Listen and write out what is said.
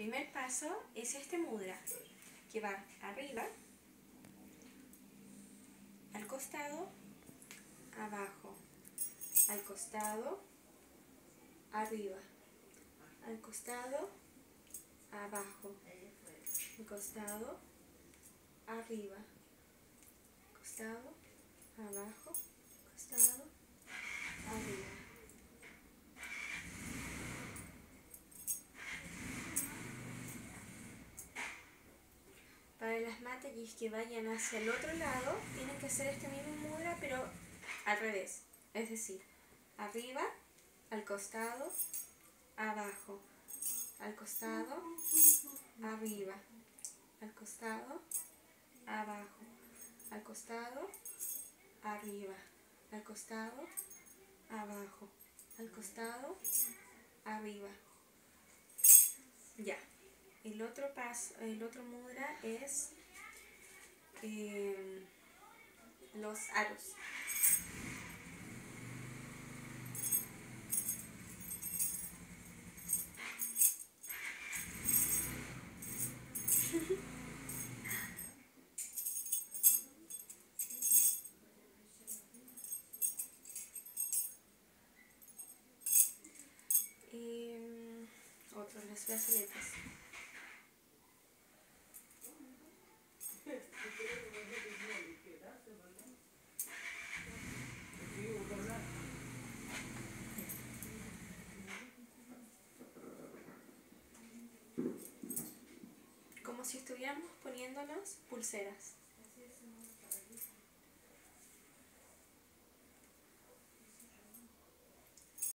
primer paso es este mudra, que va arriba, al costado, abajo, al costado, arriba, al costado, abajo, al costado, arriba, costado, abajo, costado, arriba. Para las matas que vayan hacia el otro lado, tienen que hacer este mismo mudra, pero al revés. Es decir, arriba, al costado, abajo, al costado, arriba, al costado, abajo, al costado, arriba, al costado, abajo, al costado, arriba. Ya. El otro paso, el otro mudra es eh, los aros. mm, otros, las brazaletas. Si estuviéramos poniéndonos pulseras.